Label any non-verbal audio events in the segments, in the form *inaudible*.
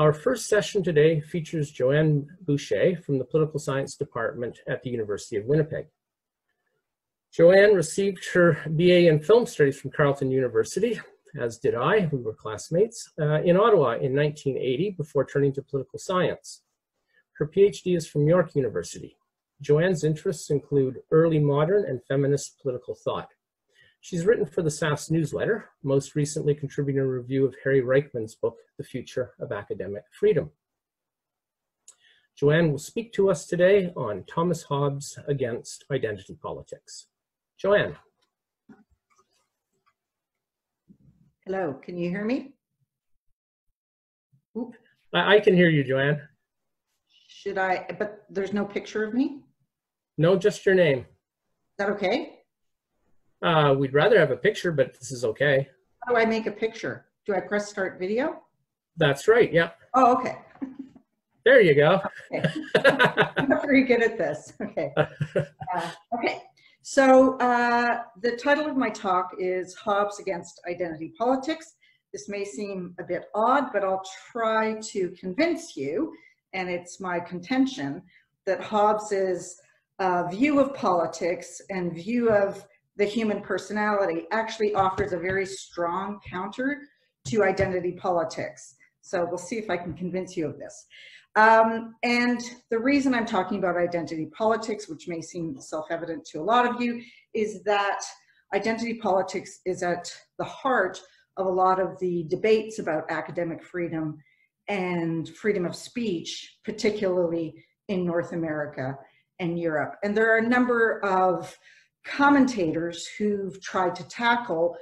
Our first session today features Joanne Boucher from the Political Science Department at the University of Winnipeg. Joanne received her BA in Film Studies from Carleton University, as did I, we were classmates, uh, in Ottawa in 1980 before turning to political science. Her PhD is from York University. Joanne's interests include early modern and feminist political thought. She's written for the SAFS newsletter, most recently contributing a review of Harry Reichman's book, The Future of Academic Freedom. Joanne will speak to us today on Thomas Hobbes against identity politics. Joanne. Hello, can you hear me? Oop. I, I can hear you, Joanne. Should I, but there's no picture of me? No, just your name. Is that okay? Uh, we'd rather have a picture, but this is okay. How do I make a picture? Do I press start video? That's right, yeah. Oh, okay. There you go. Okay. I'm very good at this. Okay. *laughs* Uh, okay. So uh, the title of my talk is Hobbes Against Identity Politics. This may seem a bit odd, but I'll try to convince you, and it's my contention, that Hobbes's uh, view of politics and view of the human personality actually offers a very strong counter to identity politics. So we'll see if I can convince you of this. Um, and the reason I'm talking about identity politics, which may seem self-evident to a lot of you, is that identity politics is at the heart of a lot of the debates about academic freedom and freedom of speech, particularly in North America and Europe. And there are a number of commentators who've tried to tackle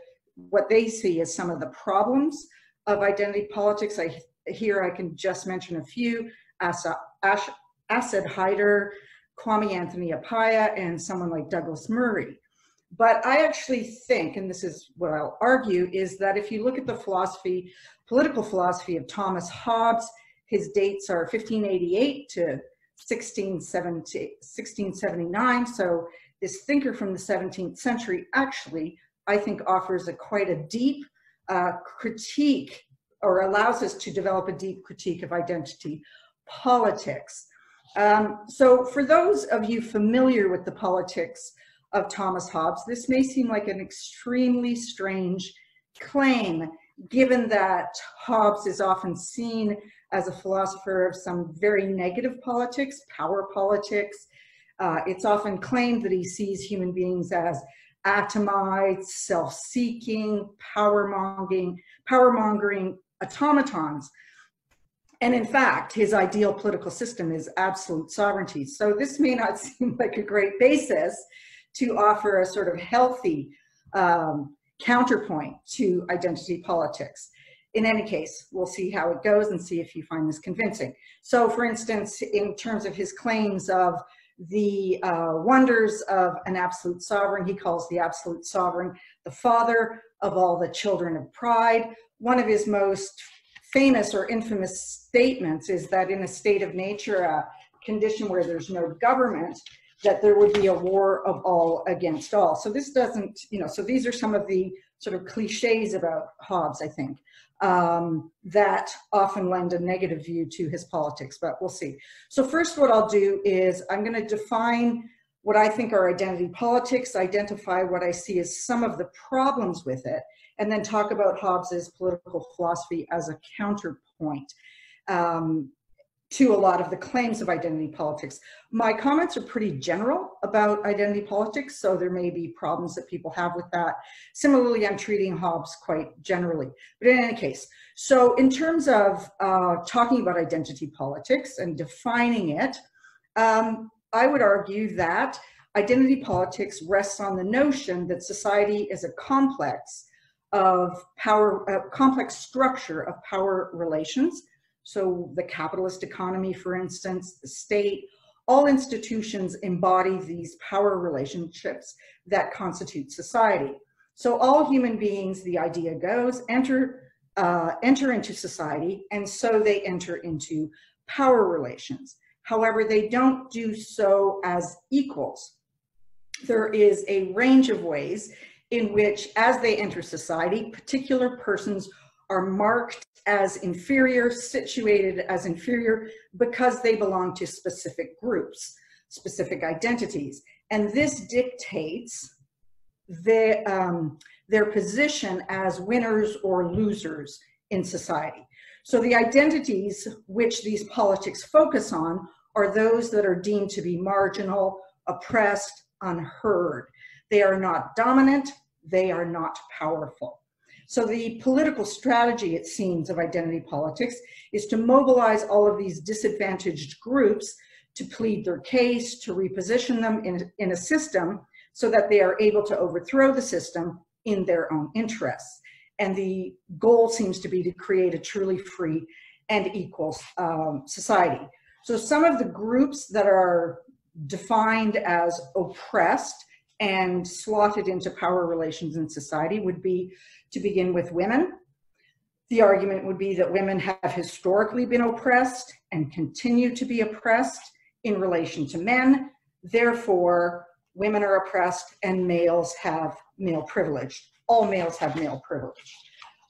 what they see as some of the problems of identity politics. I here I can just mention a few, Asa, Ash, Asad Haider, Kwame Anthony Appiah, and someone like Douglas Murray. But I actually think, and this is what I'll argue, is that if you look at the philosophy, political philosophy of Thomas Hobbes, his dates are 1588 to 1670, 1679. So this thinker from the 17th century actually, I think, offers a quite a deep uh, critique or allows us to develop a deep critique of identity politics. Um, so for those of you familiar with the politics of Thomas Hobbes, this may seem like an extremely strange claim, given that Hobbes is often seen as a philosopher of some very negative politics, power politics, uh, it's often claimed that he sees human beings as atomized, self-seeking, power-mongering, power-mongering automatons. And in fact, his ideal political system is absolute sovereignty. So this may not *laughs* seem like a great basis to offer a sort of healthy um, counterpoint to identity politics. In any case, we'll see how it goes and see if you find this convincing. So for instance, in terms of his claims of the uh, wonders of an absolute sovereign. He calls the absolute sovereign the father of all the children of pride. One of his most famous or infamous statements is that in a state of nature, a condition where there's no government, that there would be a war of all against all. So this doesn't, you know, so these are some of the sort of cliches about Hobbes, I think um, that often lend a negative view to his politics, but we'll see. So first what I'll do is I'm gonna define what I think are identity politics, identify what I see as some of the problems with it, and then talk about Hobbes's political philosophy as a counterpoint. Um, to a lot of the claims of identity politics. My comments are pretty general about identity politics, so there may be problems that people have with that. Similarly, I'm treating Hobbes quite generally, but in any case, so in terms of uh, talking about identity politics and defining it, um, I would argue that identity politics rests on the notion that society is a complex of power, a complex structure of power relations so the capitalist economy, for instance, the state, all institutions embody these power relationships that constitute society. So all human beings, the idea goes, enter, uh, enter into society, and so they enter into power relations. However, they don't do so as equals. There is a range of ways in which, as they enter society, particular persons are marked as inferior, situated as inferior because they belong to specific groups, specific identities. And this dictates their, um, their position as winners or losers in society. So the identities which these politics focus on are those that are deemed to be marginal, oppressed, unheard. They are not dominant, they are not powerful. So the political strategy, it seems, of identity politics is to mobilize all of these disadvantaged groups to plead their case, to reposition them in, in a system so that they are able to overthrow the system in their own interests. And the goal seems to be to create a truly free and equal um, society. So some of the groups that are defined as oppressed and slotted into power relations in society would be to begin with women. The argument would be that women have historically been oppressed and continue to be oppressed in relation to men. Therefore, women are oppressed and males have male privilege. All males have male privilege.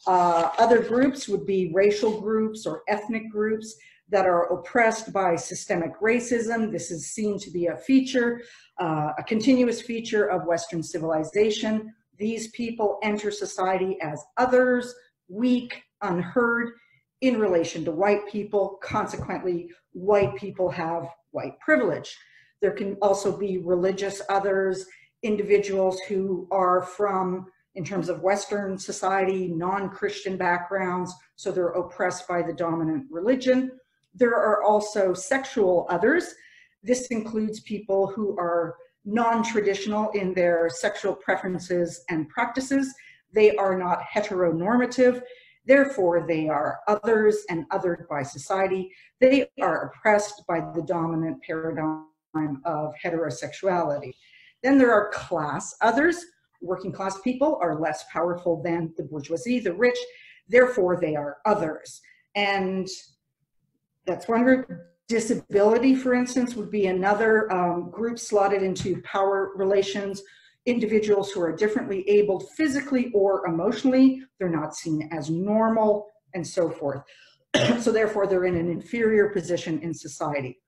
Uh, other groups would be racial groups or ethnic groups that are oppressed by systemic racism. This is seen to be a feature, uh, a continuous feature of Western civilization. These people enter society as others, weak, unheard in relation to white people. Consequently, white people have white privilege. There can also be religious others, individuals who are from, in terms of Western society, non-Christian backgrounds, so they're oppressed by the dominant religion. There are also sexual others. This includes people who are non-traditional in their sexual preferences and practices. They are not heteronormative. Therefore, they are others and othered by society. They are oppressed by the dominant paradigm of heterosexuality. Then there are class others. Working class people are less powerful than the bourgeoisie, the rich. Therefore, they are others. And that's one group. Disability, for instance, would be another um, group slotted into power relations. Individuals who are differently abled physically or emotionally, they're not seen as normal and so forth. *clears throat* so therefore, they're in an inferior position in society.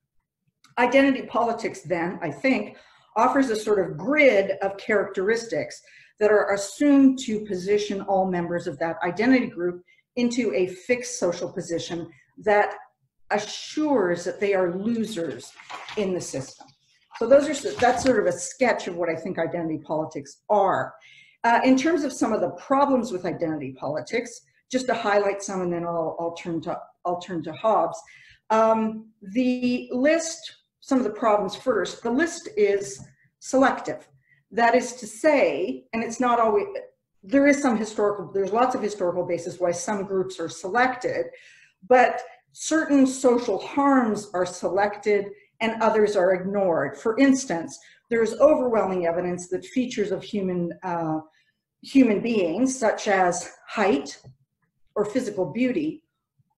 Identity politics then, I think, offers a sort of grid of characteristics that are assumed to position all members of that identity group into a fixed social position that assures that they are losers in the system. So those are that's sort of a sketch of what I think identity politics are. Uh, in terms of some of the problems with identity politics, just to highlight some, and then I'll, I'll turn to I'll turn to Hobbes. Um, the list, some of the problems first. The list is selective. That is to say, and it's not always. There is some historical. There's lots of historical basis why some groups are selected, but certain social harms are selected and others are ignored. For instance, there's overwhelming evidence that features of human, uh, human beings, such as height or physical beauty,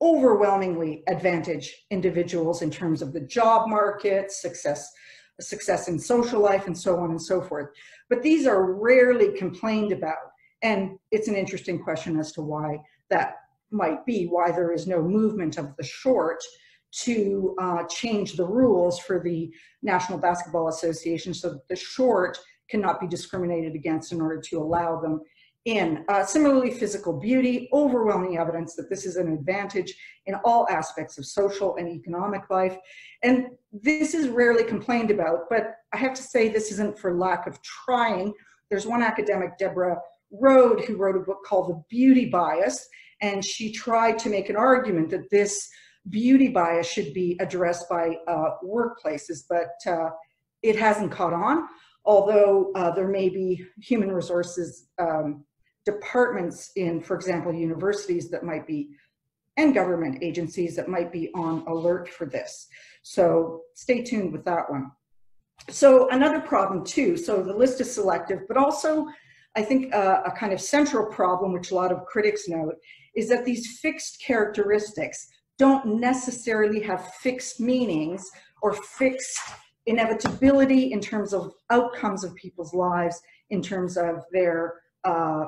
overwhelmingly advantage individuals in terms of the job market, success, success in social life, and so on and so forth. But these are rarely complained about. And it's an interesting question as to why that might be why there is no movement of the short to uh, change the rules for the National Basketball Association so that the short cannot be discriminated against in order to allow them in. Uh, similarly, physical beauty, overwhelming evidence that this is an advantage in all aspects of social and economic life. And this is rarely complained about, but I have to say this isn't for lack of trying. There's one academic, Deborah Rhode, who wrote a book called The Beauty Bias, and she tried to make an argument that this beauty bias should be addressed by uh, workplaces, but uh, it hasn't caught on, although uh, there may be human resources um, departments in, for example, universities that might be, and government agencies that might be on alert for this. So stay tuned with that one. So another problem too, so the list is selective, but also I think uh, a kind of central problem, which a lot of critics note, is that these fixed characteristics don't necessarily have fixed meanings or fixed inevitability in terms of outcomes of people's lives, in terms of their uh,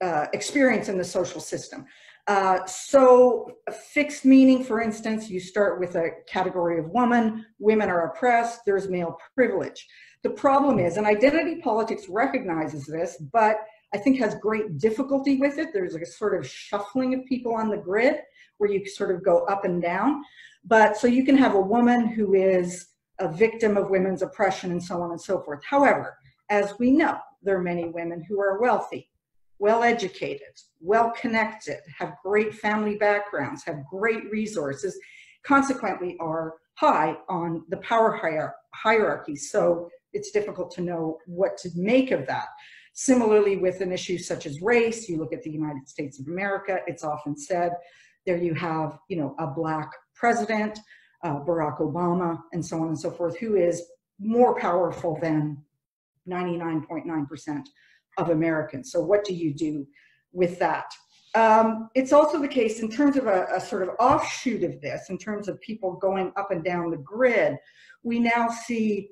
uh, experience in the social system. Uh, so fixed meaning, for instance, you start with a category of woman, women are oppressed, there's male privilege. The problem is, and identity politics recognizes this, but I think has great difficulty with it. There's a sort of shuffling of people on the grid where you sort of go up and down. But so you can have a woman who is a victim of women's oppression and so on and so forth. However, as we know, there are many women who are wealthy, well educated, well connected, have great family backgrounds, have great resources, consequently are high on the power hierarchy. So it's difficult to know what to make of that. Similarly, with an issue such as race, you look at the United States of America, it's often said there you have, you know, a black president, uh, Barack Obama, and so on and so forth, who is more powerful than 99.9% of Americans. So what do you do with that? Um, it's also the case in terms of a, a, sort of offshoot of this, in terms of people going up and down the grid, we now see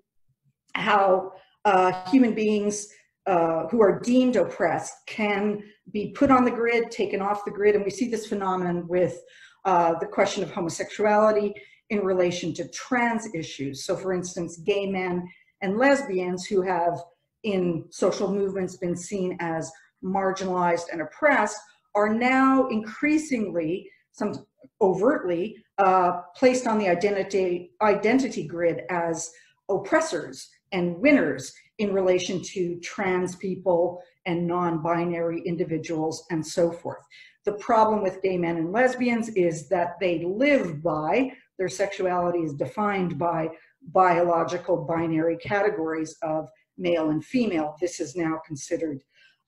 how uh, human beings uh, who are deemed oppressed can be put on the grid, taken off the grid, and we see this phenomenon with uh, the question of homosexuality in relation to trans issues. So for instance, gay men and lesbians who have in social movements been seen as marginalized and oppressed are now increasingly, some overtly, uh, placed on the identity, identity grid as oppressors and winners in relation to trans people and non-binary individuals and so forth. The problem with gay men and lesbians is that they live by, their sexuality is defined by biological binary categories of male and female. This is now considered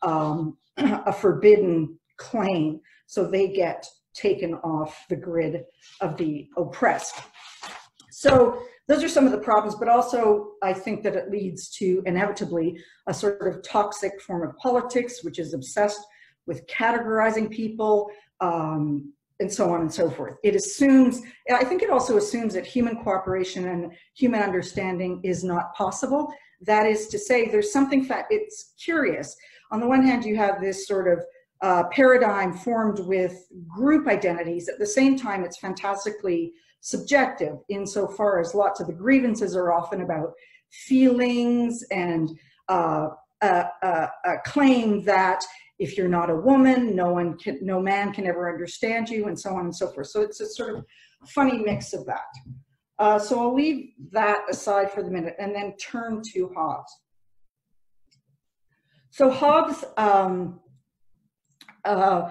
um, *clears throat* a forbidden claim, so they get taken off the grid of the oppressed. So those are some of the problems, but also I think that it leads to inevitably a sort of toxic form of politics, which is obsessed with categorizing people, um, and so on and so forth. It assumes, I think it also assumes that human cooperation and human understanding is not possible. That is to say, there's something, that it's curious. On the one hand, you have this sort of uh, paradigm formed with group identities. At the same time, it's fantastically subjective insofar as lots of the grievances are often about feelings and uh, a, a, a, claim that if you're not a woman, no one can, no man can ever understand you, and so on and so forth. So it's a sort of funny mix of that. Uh, so I'll leave that aside for the minute and then turn to Hobbes. So Hobbes, um, uh,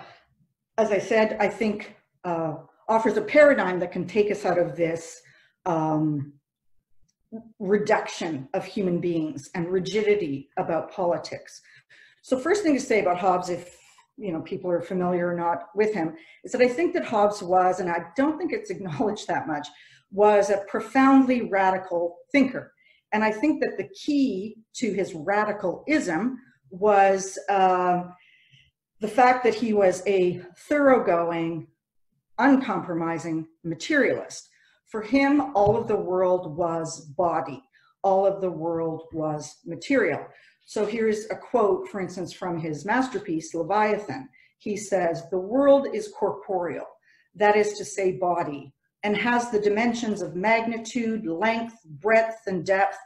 as I said, I think uh, offers a paradigm that can take us out of this um, reduction of human beings and rigidity about politics. So first thing to say about Hobbes, if you know people are familiar or not with him, is that I think that Hobbes was, and I don't think it's acknowledged that much, was a profoundly radical thinker. And I think that the key to his radicalism was uh, the fact that he was a thoroughgoing uncompromising materialist. For him, all of the world was body, all of the world was material. So here's a quote, for instance, from his masterpiece, Leviathan. He says, The world is corporeal, that is to say, body, and has the dimensions of magnitude, length, breadth, and depth.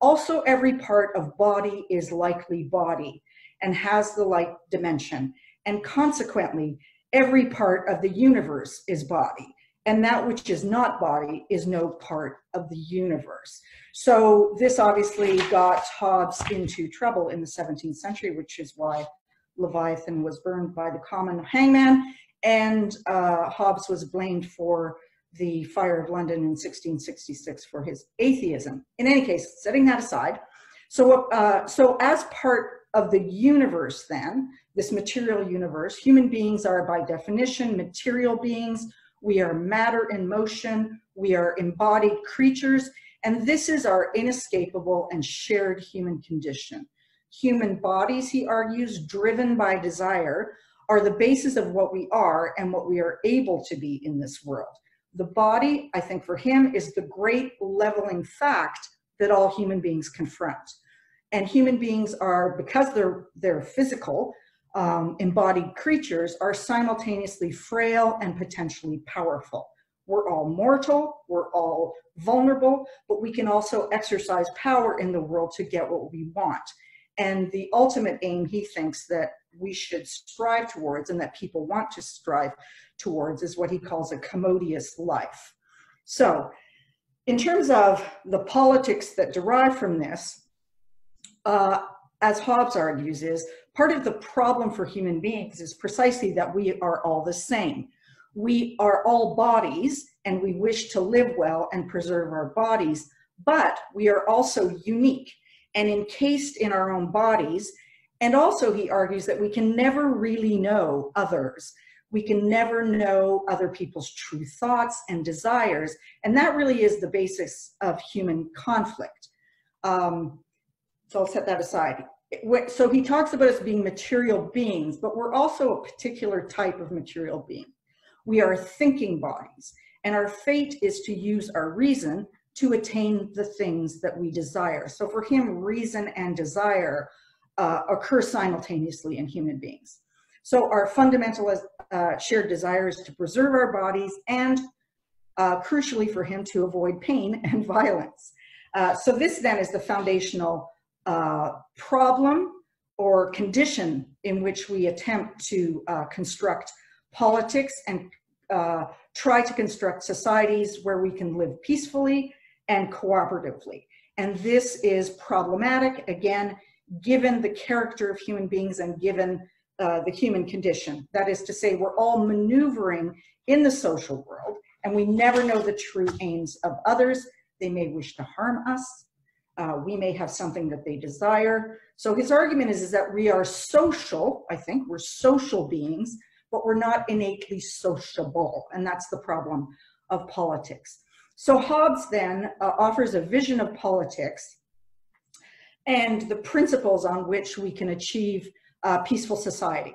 Also, every part of body is likely body and has the like dimension. And consequently, every part of the universe is body and that which is not body is no part of the universe. So this obviously got Hobbes into trouble in the 17th century, which is why Leviathan was burned by the common hangman, and uh, Hobbes was blamed for the fire of London in 1666 for his atheism. In any case, setting that aside, so, uh, so as part of the universe then, this material universe. Human beings are by definition material beings. We are matter in motion. We are embodied creatures. And this is our inescapable and shared human condition. Human bodies, he argues, driven by desire, are the basis of what we are and what we are able to be in this world. The body, I think for him, is the great leveling fact that all human beings confront. And human beings are, because they're, they're physical, um, embodied creatures are simultaneously frail and potentially powerful. We're all mortal, we're all vulnerable, but we can also exercise power in the world to get what we want. And the ultimate aim he thinks that we should strive towards and that people want to strive towards is what he calls a commodious life. So, in terms of the politics that derive from this, uh, as Hobbes argues, is part of the problem for human beings is precisely that we are all the same. We are all bodies and we wish to live well and preserve our bodies, but we are also unique and encased in our own bodies. And also, he argues that we can never really know others. We can never know other people's true thoughts and desires. And that really is the basis of human conflict. Um, so I'll set that aside. So he talks about us being material beings, but we're also a particular type of material being. We are thinking bodies, and our fate is to use our reason to attain the things that we desire. So for him, reason and desire uh, occur simultaneously in human beings. So our fundamental uh, shared desire is to preserve our bodies and uh, crucially for him to avoid pain and *laughs* violence. Uh, so this then is the foundational uh, problem or condition in which we attempt to uh, construct politics and try to construct societies where we can live peacefully and cooperatively. And this is problematic, again, given the character of human beings and given uh, the human condition. That is to say, we're all maneuvering in the social world and we never know the true aims of others. They may wish to harm us. Uh, we may have something that they desire. So his argument is, is that we are social, I think, we're social beings, but we're not innately sociable. And that's the problem of politics. So Hobbes then uh, offers a vision of politics and the principles on which we can achieve uh, peaceful society.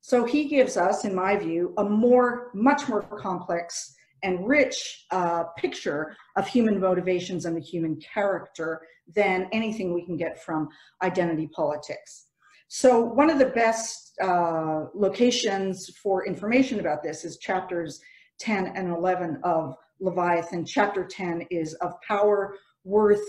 So he gives us, in my view, a more, much more complex and rich uh, picture of human motivations and the human character than anything we can get from identity politics. So one of the best uh, locations for information about this is chapters 10 and 11 of Leviathan. Chapter 10 is of power, worth,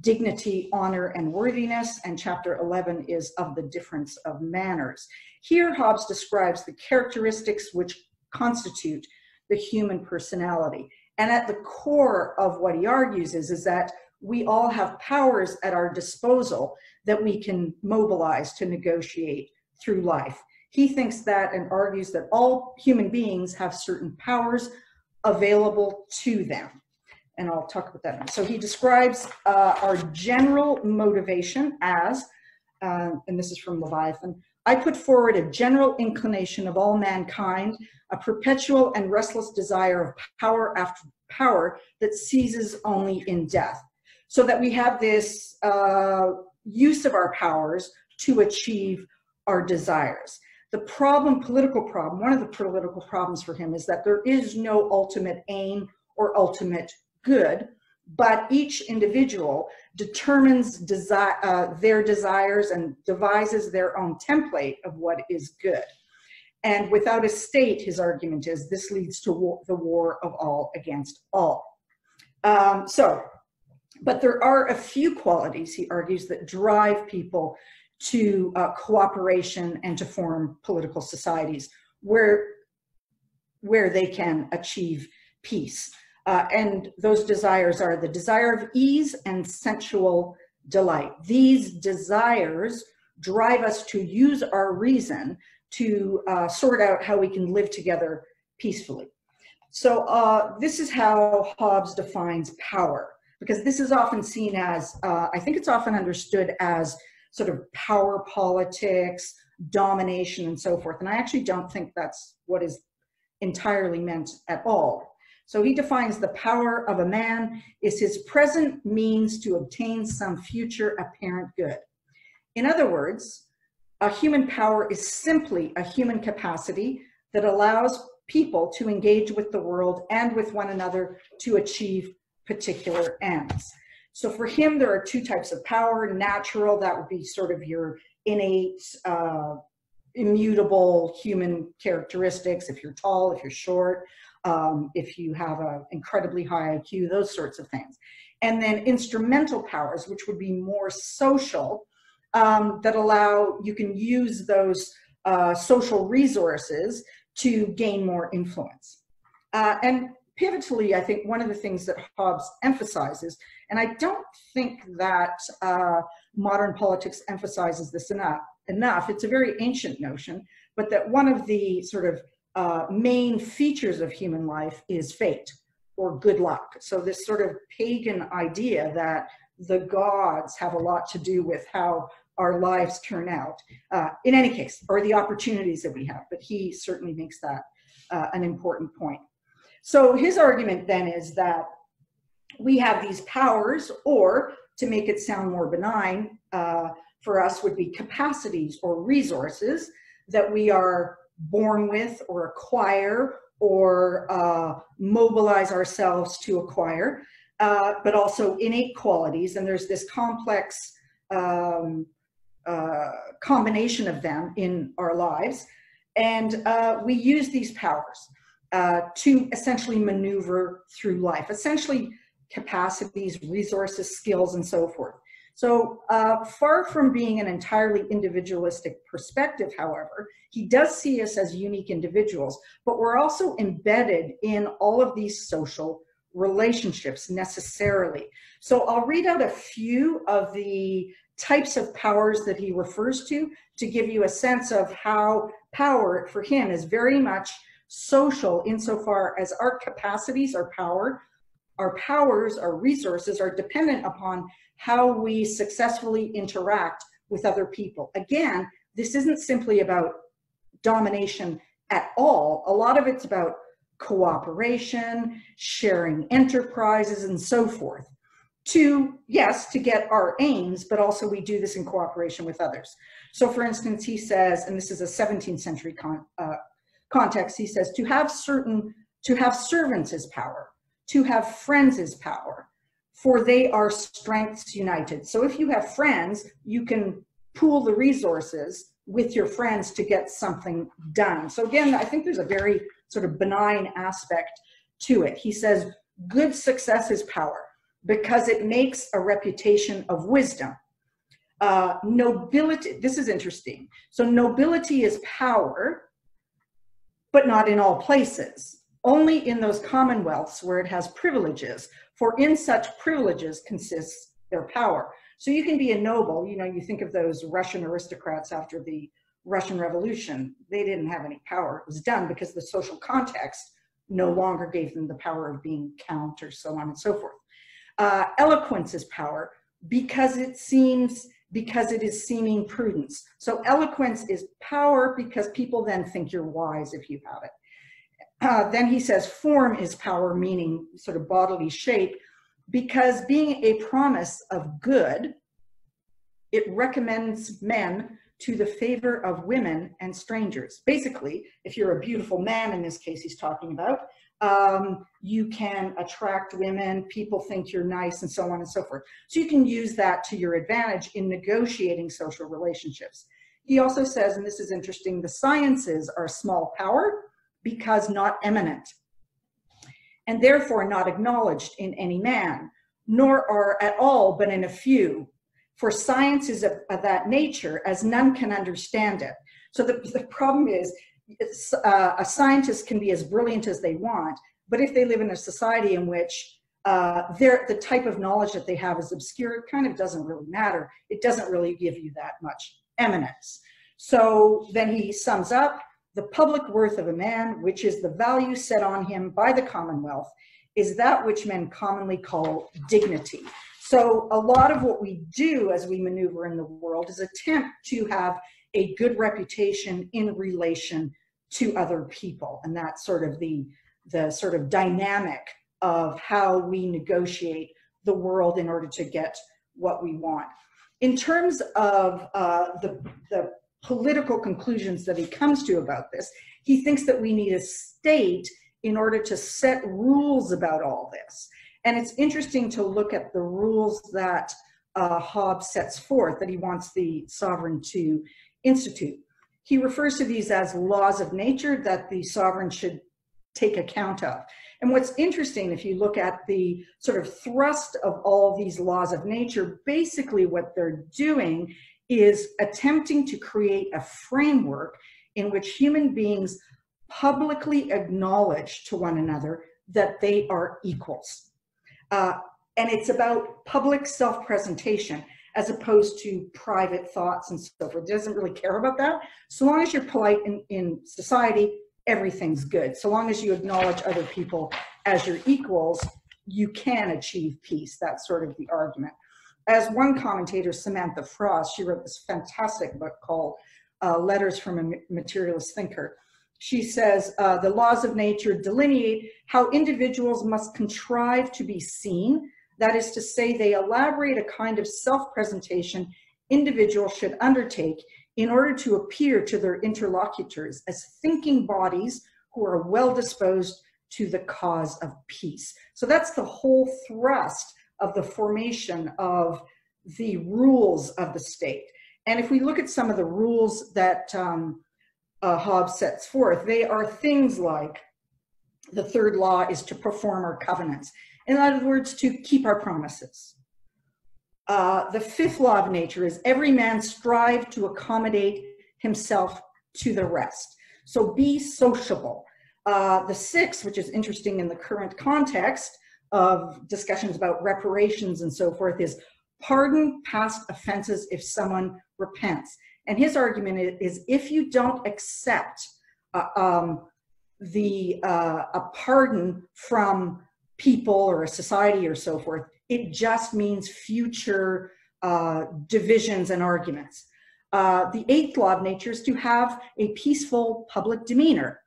dignity, honor, and worthiness, and chapter 11 is of the difference of manners. Here, Hobbes describes the characteristics which constitute the human personality. And at the core of what he argues is, is that we all have powers at our disposal that we can mobilize to negotiate through life. He thinks that and argues that all human beings have certain powers available to them. And I'll talk about that. So he describes uh, our general motivation as, uh, and this is from Leviathan, I put forward a general inclination of all mankind, a perpetual and restless desire of power after power that seizes only in death. So that we have this uh, use of our powers to achieve our desires the problem, political problem, one of the political problems for him is that there is no ultimate aim or ultimate good, but each individual determines desi- uh, their desires and devises their own template of what is good. And without a state, his argument is this leads to war, the war of all against all. Um, so, but there are a few qualities, he argues, that drive people to uh, cooperation and to form political societies where, where they can achieve peace. Uh, and those desires are the desire of ease and sensual delight. These desires drive us to use our reason to uh, sort out how we can live together peacefully. So uh, this is how Hobbes defines power, because this is often seen as, uh, I think it's often understood as sort of power politics, domination, and so forth. And I actually don't think that's what is entirely meant at all. So he defines the power of a man is his present means to obtain some future apparent good. In other words, a human power is simply a human capacity that allows people to engage with the world and with one another to achieve particular ends. So for him, there are two types of power natural, that would be sort of your innate, uh, immutable human characteristics, if you're tall, if you're short, um, if you have an incredibly high IQ, those sorts of things. And then instrumental powers, which would be more social, um, that allow you can use those uh, social resources to gain more influence. Uh, and pivotally, I think one of the things that Hobbes emphasizes, and I don't think that uh, modern politics emphasizes this enough, enough, it's a very ancient notion, but that one of the sort of uh, main features of human life is fate or good luck. So this sort of pagan idea that the gods have a lot to do with how our lives turn out, uh, in any case, or the opportunities that we have. But he certainly makes that uh, an important point. So his argument then is that we have these powers, or to make it sound more benign, uh, for us would be capacities or resources that we are born with or acquire or uh, mobilize ourselves to acquire, uh, but also innate qualities. And there's this complex um, uh, combination of them in our lives. And uh, we use these powers uh, to essentially maneuver through life, essentially capacities, resources, skills, and so forth. So uh, far from being an entirely individualistic perspective, however, he does see us as unique individuals, but we're also embedded in all of these social relationships necessarily. So I'll read out a few of the types of powers that he refers to to give you a sense of how power for him is very much social insofar as our capacities, our power, our powers, our resources are dependent upon how we successfully interact with other people. Again, this isn't simply about domination at all. A lot of it's about cooperation, sharing enterprises, and so forth. To, yes, to get our aims, but also we do this in cooperation with others. So, for instance, he says, and this is a 17th century con, uh, context, he says, to have certain, to have servants is power, to have friends is power, for they are strengths united. So if you have friends, you can pool the resources with your friends to get something done. So again, I think there's a very sort of benign aspect to it. He says, good success is power because it makes a reputation of wisdom. Uh, nobility, this is interesting. So nobility is power, but not in all places, only in those commonwealths where it has privileges, for in such privileges consists their power. So you can be a noble, you know, you think of those Russian aristocrats after the Russian Revolution, they didn't have any power. It was done because the social context no longer gave them the power of being count or so on and so forth. Uh, eloquence is power because it seems because it is seeming prudence. So eloquence is power because people then think you're wise if you have it. Uh, then he says form is power, meaning sort of bodily shape, because being a promise of good, it recommends men to the favor of women and strangers. Basically, if you're a beautiful man, in this case he's talking about, um, you can attract women, people think you're nice, and so on and so forth. So you can use that to your advantage in negotiating social relationships. He also says, and this is interesting, the sciences are small power because not eminent, and therefore not acknowledged in any man, nor are at all but in a few. For science is of, of that nature as none can understand it. So the, the problem is uh, a scientist can be as brilliant as they want, but if they live in a society in which uh, the type of knowledge that they have is obscure, it kind of doesn't really matter. It doesn't really give you that much eminence. So then he sums up the public worth of a man, which is the value set on him by the Commonwealth, is that which men commonly call dignity. So a lot of what we do as we maneuver in the world is attempt to have a good reputation in relation to other people. And that's sort of the, the sort of dynamic of how we negotiate the world in order to get what we want. In terms of uh, the, the political conclusions that he comes to about this, he thinks that we need a state in order to set rules about all this. And it's interesting to look at the rules that uh, Hobbes sets forth that he wants the sovereign to institute. he refers to these as laws of nature that the sovereign should take account of. And what's interesting, if you look at the sort of thrust of all these laws of nature, basically what they're doing is attempting to create a framework in which human beings publicly acknowledge to one another that they are equals. Uh, and it's about public self-presentation as opposed to private thoughts and so forth. It doesn't really care about that. So long as you're polite in, in society, everything's good. So long as you acknowledge other people as your equals, you can achieve peace. That's sort of the argument. As one commentator, Samantha Frost, she wrote this fantastic book called uh, Lessons from a Materialist Thinker. She says, uh, the laws of nature delineate how individuals must contrive to be seen. That is to say, they elaborate a kind of self-presentation individuals should undertake in order to appear to their interlocutors as thinking bodies who are well disposed to the cause of peace. So that's the whole thrust of the formation of the rules of the state. And if we look at some of the rules that um, uh, Hobbes sets forth, they are things like the third law is to perform our covenants. In other words, to keep our promises. Uh, the fifth law of nature is every man strive to accommodate himself to the rest. So be sociable. Uh, the sixth, which is interesting in the current context of discussions about reparations and so forth, is pardon past offenses if someone repents. And his argument is if you don't accept uh, um, the uh, a pardon from people or a society or so forth, it just means future uh, divisions and arguments. Uh, the eighth law of nature is to have a peaceful public demeanor.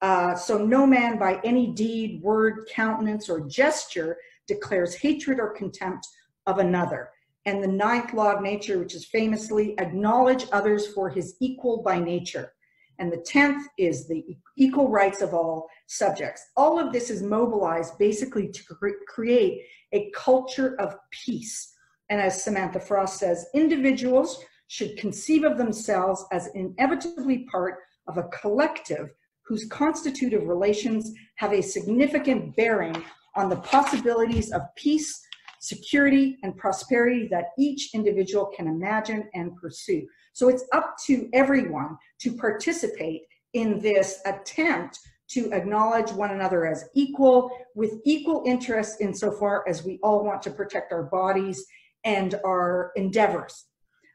Uh, so no man by any deed, word, countenance, or gesture declares hatred or contempt of another. And the ninth law of nature, which is famously acknowledge others for his equal by nature. And the tenth is the equal rights of all subjects. All of this is mobilized basically to cre create a culture of peace. And as Samantha Frost says, individuals should conceive of themselves as inevitably part of a collective whose constitutive relations have a significant bearing on the possibilities of peace, security, and prosperity that each individual can imagine and pursue. So it's up to everyone to participate in this attempt to acknowledge one another as equal with equal interest insofar as we all want to protect our bodies and our endeavors.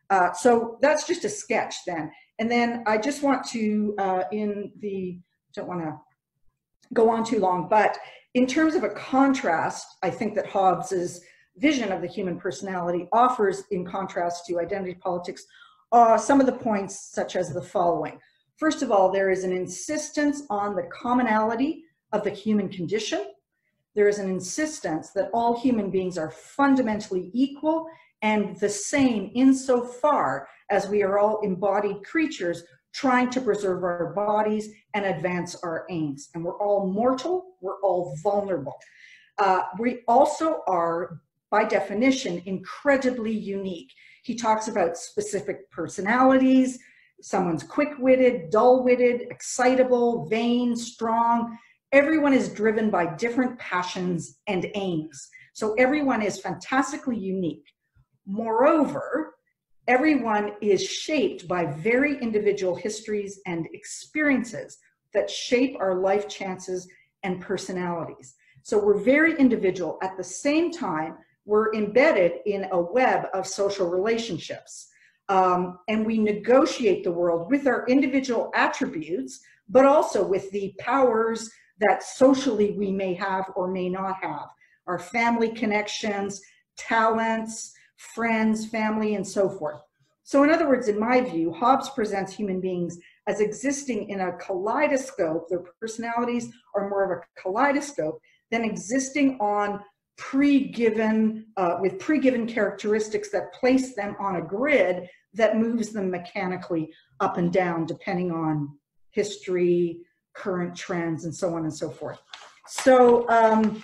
Uh, so that's just a sketch then. And then I just want to, uh, in the, don't want to go on too long, but in terms of a contrast, I think that Hobbes's vision of the human personality offers, in contrast to identity politics, uh, some of the points such as the following. First of all, there is an insistence on the commonality of the human condition. There is an insistence that all human beings are fundamentally equal and the same insofar as we are all embodied creatures trying to preserve our bodies and advance our aims. And we're all mortal, we're all vulnerable. Uh, we also are, by definition, incredibly unique. He talks about specific personalities, someone's quick-witted, dull-witted, excitable, vain, strong. Everyone is driven by different passions and aims. So everyone is fantastically unique. Moreover, everyone is shaped by very individual histories and experiences that shape our life chances and personalities. So we're very individual. At the same time, we're embedded in a web of social relationships um, and we negotiate the world with our individual attributes, but also with the powers that socially we may have or may not have. Our family connections, talents, friends, family, and so forth. So in other words, in my view, Hobbes presents human beings as existing in a kaleidoscope. Their personalities are more of a kaleidoscope than existing on pre-given, uh, with pre-given characteristics that place them on a grid that moves them mechanically up and down depending on history, current trends, and so on and so forth. So, um,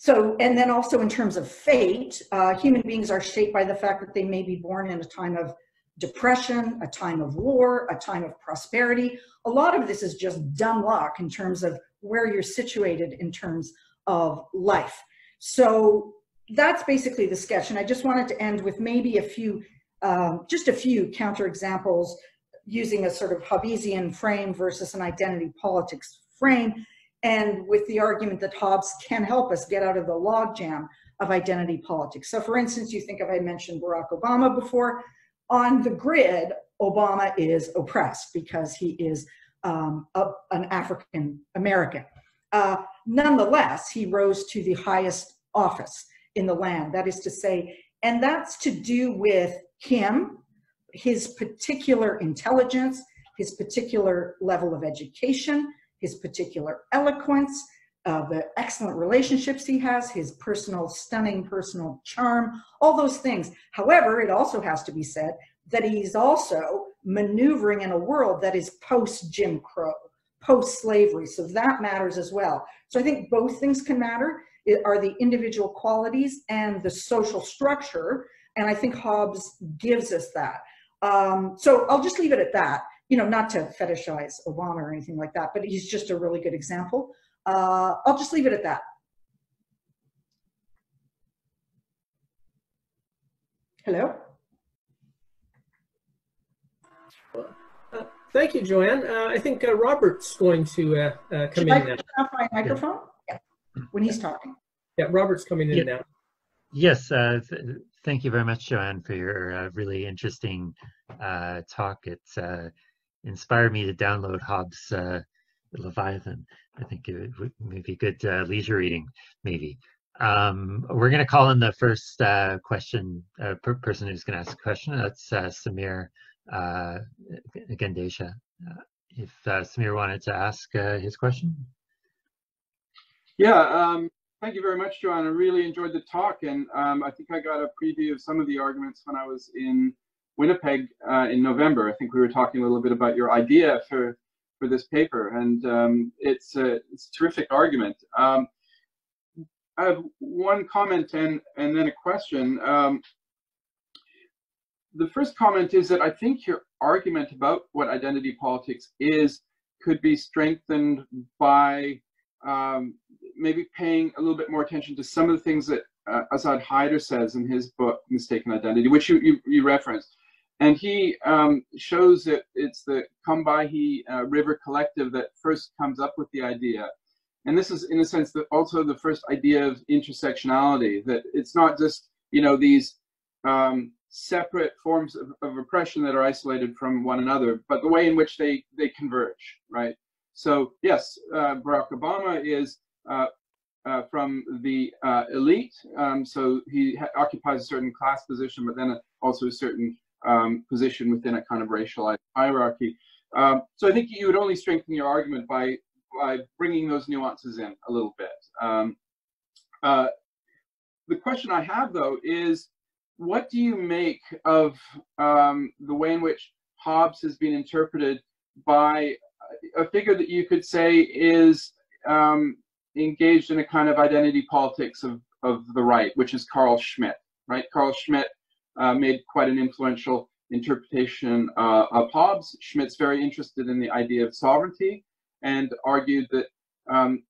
so, and then also in terms of fate, uh, human beings are shaped by the fact that they may be born in a time of depression, a time of war, a time of prosperity. A lot of this is just dumb luck in terms of where you're situated in terms of life. So that's basically the sketch. And I just wanted to end with maybe a few, um, just a few counterexamples using a sort of Hobbesian frame versus an identity politics frame, and with the argument that Hobbes can help us get out of the logjam of identity politics. So for instance, you think of I mentioned Barack Obama before, on the grid, Obama is oppressed because he is um, a, an African American. Uh, nonetheless, he rose to the highest office in the land. That is to say, and that's to do with him, his particular intelligence, his particular level of education, his particular eloquence, uh, the excellent relationships he has, his personal, stunning personal charm, all those things. However, it also has to be said that he's also maneuvering in a world that is post Jim Crow, post slavery. So that matters as well. So I think both things can matter are the individual qualities and the social structure. And I think Hobbes gives us that. Um, so I'll just leave it at that, you know, not to fetishize Obama or anything like that, but he's just a really good example. Uh, I'll just leave it at that. Hello? Uh, thank you, Joanne. Uh, I think uh, Robert's going to uh, uh, come Should in I now. turn off my microphone? Yeah. When he's talking. Yeah, Robert's coming in Yeah. now. Yes, uh, th- thank you very much, Joanne, for your uh, really interesting uh, talk. It's inspired me to download Hobbes' uh, Leviathan. I think it would would be good uh, leisure reading, maybe. Um, we're going to call in the first uh, question, uh, per person who's going to ask a question. That's uh, Samir uh, Gandesha. Uh, if Samir wanted to ask his question. Yeah, um, thank you very much, John. I really enjoyed the talk, and um, I think I got a preview of some of the arguments when I was in Winnipeg uh, in November. I think we were talking a little bit about your idea for for this paper, and um, it's a it's a terrific argument. Um, I have one comment and and then a question. Um, the first comment is that I think your argument about what identity politics is could be strengthened by um, maybe paying a little bit more attention to some of the things that uh, Asad Haider says in his book Mistaken Identity, which you, you, you referenced. And he um, shows that it's the Combahee uh, River Collective that first comes up with the idea. And this is, in a sense, the, also the first idea of intersectionality, that it's not just, you know, these um, separate forms of, of oppression that are isolated from one another, but the way in which they, they converge, right? So yes, uh, Barack Obama is uh, uh, from the uh, elite, um, so he ha- occupies a certain class position, but then also a certain um, position within a kind of racialized hierarchy. Um, so I think you would only strengthen your argument by by bringing those nuances in a little bit. Um, uh, the question I have though is, what do you make of um, the way in which Hobbes has been interpreted by a figure that you could say is um, engaged in a kind of identity politics of, of the right, which is Carl Schmitt, right? Carl Schmitt made quite an influential interpretation uh, of Hobbes. Schmitt's very interested in the idea of sovereignty and argued that um,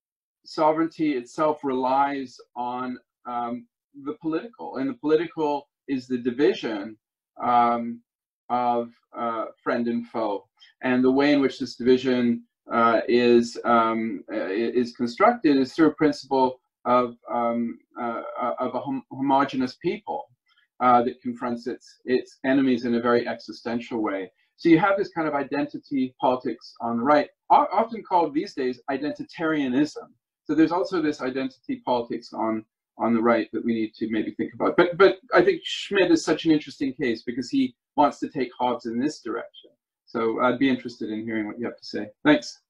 sovereignty itself relies on um, the political, and the political is the division um, of uh, friend and foe and the way in which this division uh, is um, is constructed is through a principle of um, uh, of a hom- homogenous people uh, that confronts its its enemies in a very existential way. So you have this kind of identity politics on the right, often called these days identitarianism. So there's also this identity politics on on the right that we need to maybe think about. But but I think Schmitt is such an interesting case because he wants to take Hobbes in this direction. So I'd be interested in hearing what you have to say. Thanks.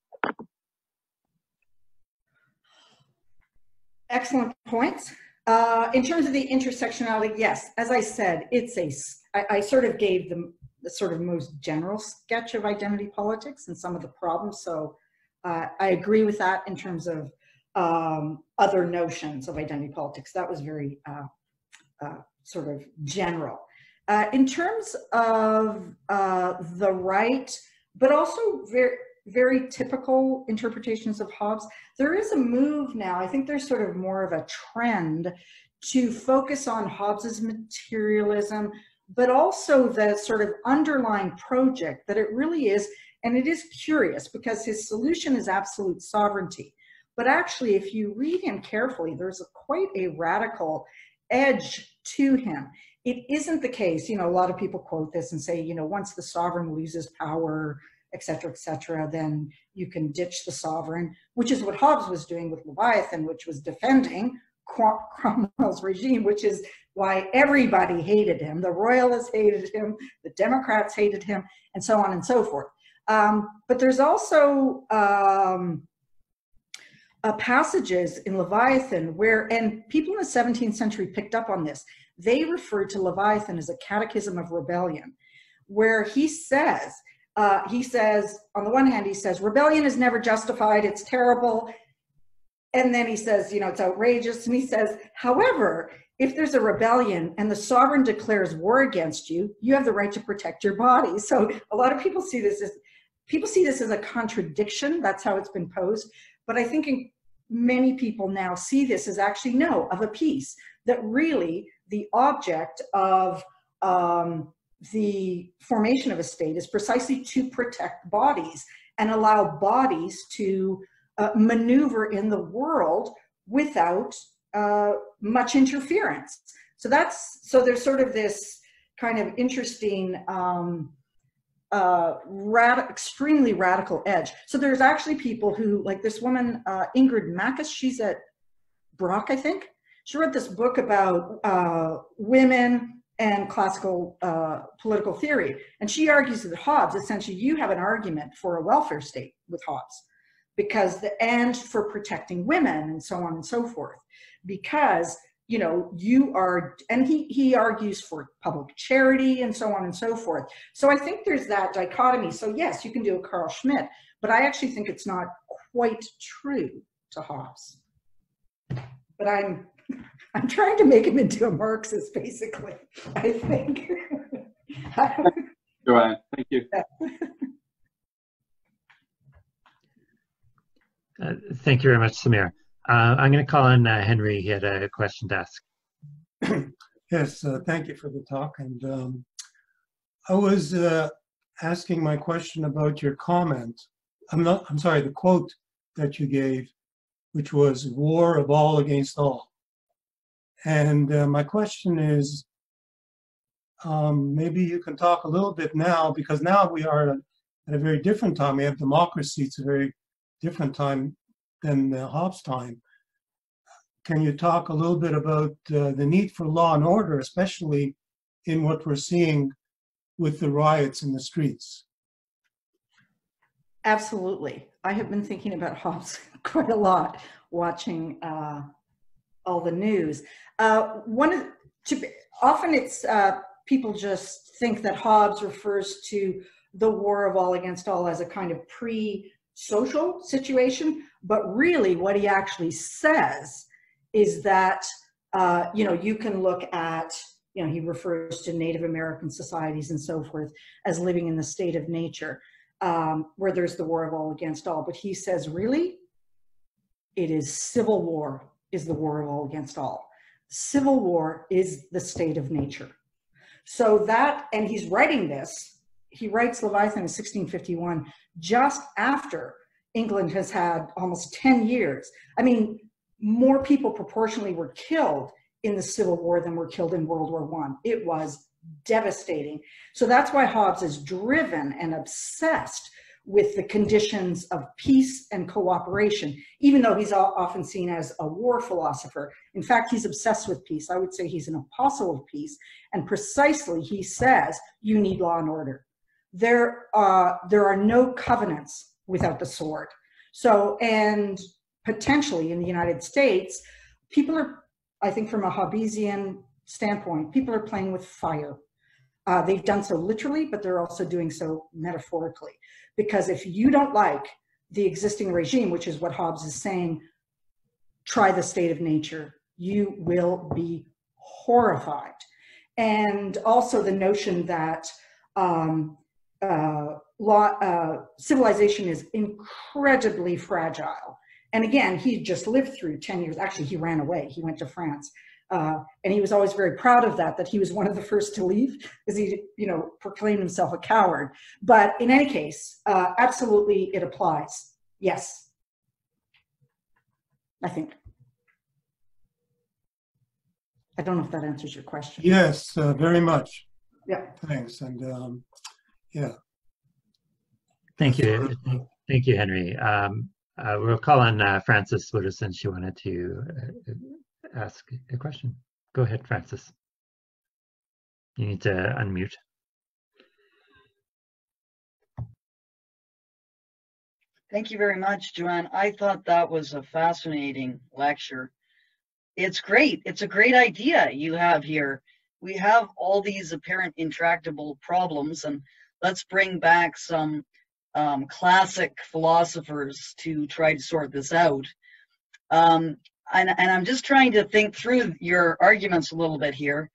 Excellent points. Uh, in terms of the intersectionality, yes, as I said, it's a, I, I sort of gave them the sort of most general sketch of identity politics and some of the problems. So uh, I agree with that in terms of um, other notions of identity politics. That was very uh, uh, sort of general. Uh, in terms of uh, the right, but also very, very typical interpretations of Hobbes, there is a move now. I think there's sort of more of a trend to focus on Hobbes's materialism, but also the sort of underlying project that it really is. And it is curious because his solution is absolute sovereignty. But actually, if you read him carefully, there's a, quite a radical edge to him. It isn't the case, you know, a lot of people quote this and say, you know, once the sovereign loses power, et cetera, et cetera, then you can ditch the sovereign, which is what Hobbes was doing with Leviathan, which was defending Cromwell's regime, which is why everybody hated him. The royalists hated him, the Democrats hated him, and so on and so forth. Um, but there's also um, uh, passages in Leviathan where, and people in the 17th century picked up on this, they referred to Leviathan as a catechism of rebellion, where he says, uh, he says, on the one hand, he says, rebellion is never justified, it's terrible. And then he says, you know, it's outrageous. And he says, however, if there's a rebellion and the sovereign declares war against you, you have the right to protect your body. So a lot of people see this as people see this as a contradiction. That's how it's been posed. But I think many people now see this as actually no, of a piece that really the object of um, the formation of a state is precisely to protect bodies and allow bodies to uh, maneuver in the world without uh, much interference. So that's so there's sort of this kind of interesting um, uh, rad- extremely radical edge. So there's actually people who, like this woman, uh, Ingrid Makus, she's at Brock, I think. She wrote this book about uh, women and classical uh, political theory. And she argues that Hobbes, essentially, you have an argument for a welfare state with Hobbes because the and for protecting women and so on and so forth because you know you are and he he argues for public charity and so on and so forth. So i think there's that dichotomy. So yes you can do a carl schmitt but i actually think it's not quite true to hobbes. But i'm i'm trying to make him into a marxist basically i think joanne thank you uh, thank you very much samir uh, I'm going to call on uh, Henry. He had a question to ask. *clears throat* yes, uh, thank you for the talk. And um, I was uh, asking my question about your comment. I'm not. I'm sorry. The quote that you gave, which was "war of all against all," and uh, my question is. Um, maybe you can talk a little bit now because now we are at a very different time. We have democracy. It's a very different time than Hobbes time. Can you talk a little bit about uh, the need for law and order, especially in what we're seeing with the riots in the streets? Absolutely. I have been thinking about Hobbes *laughs* quite a lot watching uh, all the news. Uh, one of to, often it's uh, people just think that Hobbes refers to the war of all against all as a kind of pre-social situation, but really, what he actually says is that, uh, you know, you can look at, you know, he refers to Native American societies and so forth as living in the state of nature, um, where there's the war of all against all. But he says, really, it is civil war is the war of all against all. Civil war is the state of nature. So that, and he's writing this, he writes Leviathan in 1651, just after England has had almost 10 years. I mean, more people proportionally were killed in the Civil War than were killed in World War One. It was devastating. So that's why Hobbes is driven and obsessed with the conditions of peace and cooperation, even though he's often seen as a war philosopher. In fact, he's obsessed with peace. I would say he's an apostle of peace. And precisely, he says, you need law and order. There, uh, there are no covenants without the sword. So, and potentially in the United States, people are, I think from a Hobbesian standpoint, people are playing with fire. Uh, they've done so literally, but they're also doing so metaphorically. Because if you don't like the existing regime, which is what Hobbes is saying, try the state of nature, you will be horrified. and also the notion that um, uh, law, uh, civilization is incredibly fragile. And again, he just lived through 10 years. Actually, he ran away. He went to France. Uh, and he was always very proud of that, that he was one of the first to leave because he, you know, proclaimed himself a coward. But in any case, uh, absolutely it applies. Yes. I think. I don't know if that answers your question. Yes, uh, very much. Yeah. Thanks. And um, yeah. Thank you. Thank you, Henry. Um, uh, we'll call on uh, Frances Widdowson. She wanted to uh, ask a question. Go ahead, Frances. You need to unmute. Thank you very much, Joanne. I thought that was a fascinating lecture. It's great. It's a great idea you have here. We have all these apparent intractable problems, and let's bring back some um, classic philosophers to try to sort this out. Um, and, and I'm just trying to think through your arguments a little bit here.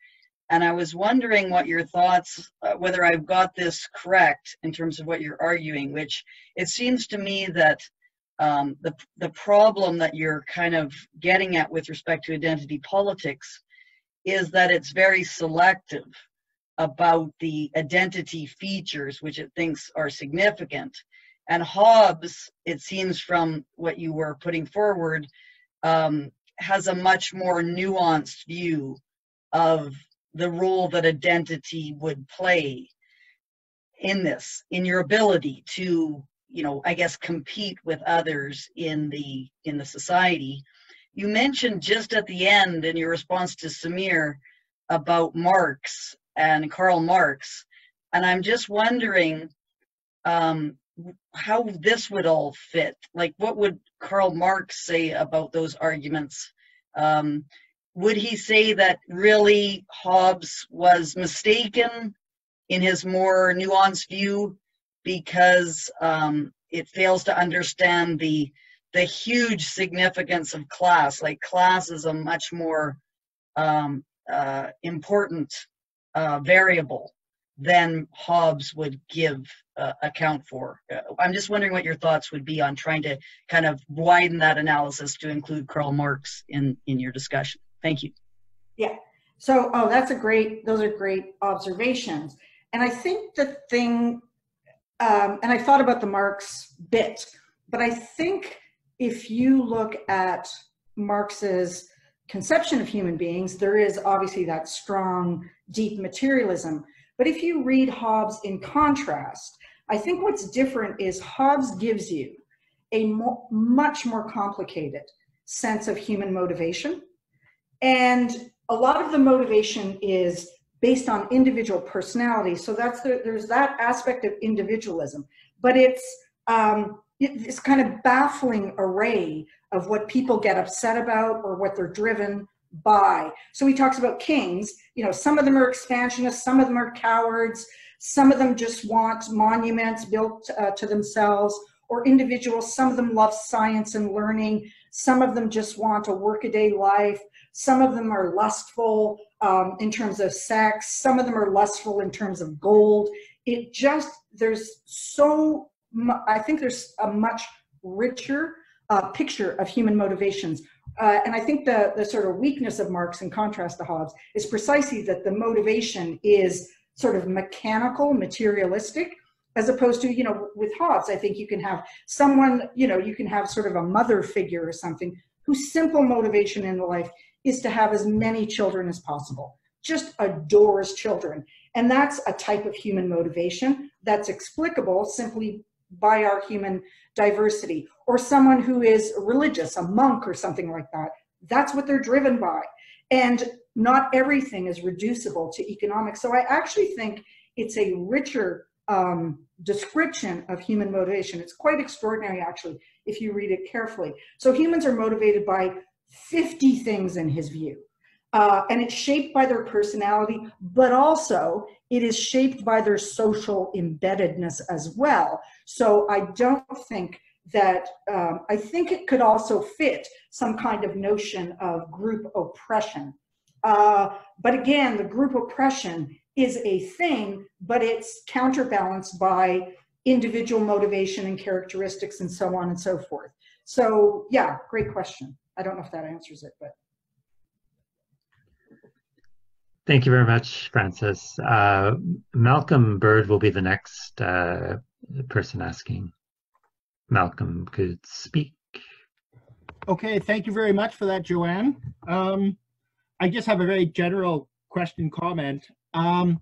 And I was wondering what your thoughts, uh, whether I've got this correct in terms of what you're arguing, which it seems to me that um, the, the problem that you're kind of getting at with respect to identity politics is that it's very selective about the identity features which it thinks are significant. And Hobbes, it seems from what you were putting forward, um, has a much more nuanced view of the role that identity would play in this, in your ability to, you know, I guess compete with others in the in the society. You mentioned just at the end in your response to Samir about Marx and Karl Marx, and I'm just wondering um, how this would all fit. Like, what would Karl Marx say about those arguments? Um, would he say that really Hobbes was mistaken in his more nuanced view because um, it fails to understand the the huge significance of class? Like, class is a much more um, uh, important uh, variable than Hobbes would give uh, account for. Uh, I'm just wondering what your thoughts would be on trying to kind of widen that analysis to include Karl Marx in, in your discussion. Thank you. Yeah. So, oh, that's a great, those are great observations. And I think the thing, um, and I thought about the Marx bit, but I think if you look at Marx's conception of human beings, there is obviously that strong, deep materialism. But if you read Hobbes in contrast, I think what's different is Hobbes gives you a mo much more complicated sense of human motivation. And a lot of the motivation is based on individual personality. So that's the, there's that aspect of individualism, but it's um, this kind of baffling array of what people get upset about or what they're driven by. So he talks about kings, you know, some of them are expansionists, some of them are cowards, some of them just want monuments built uh, to themselves or individuals. Some of them love science and learning. Some of them just want a workaday life. Some of them are lustful um, in terms of sex. Some of them are lustful in terms of gold. It just, there's so, I think there's a much richer uh, picture of human motivations uh, and I think the, the sort of weakness of Marx in contrast to Hobbes is precisely that the motivation is sort of mechanical, materialistic, as opposed to, you know, with Hobbes, I think you can have someone, you know, you can have sort of a mother figure or something whose simple motivation in life is to have as many children as possible, just adores children. And that's a type of human motivation that's explicable simply by our human diversity or someone who is religious, a monk or something like that. That's what they're driven by. And not everything is reducible to economics. So I actually think it's a richer um, description of human motivation. It's quite extraordinary, actually, if you read it carefully. So humans are motivated by 50 things in his view. Uh, and it's shaped by their personality, but also it is shaped by their social embeddedness as well. So I don't think that, um, I think it could also fit some kind of notion of group oppression Uh, but again, the group oppression is a thing, but it's counterbalanced by individual motivation and characteristics and so on and so forth. So yeah, great question. I don't know if that answers it, but. Thank you very much, Frances. Uh, Malcolm Bird will be the next uh, person asking. Malcolm could speak. Okay, thank you very much for that, Joanne. Um, I just have a very general question comment. Um,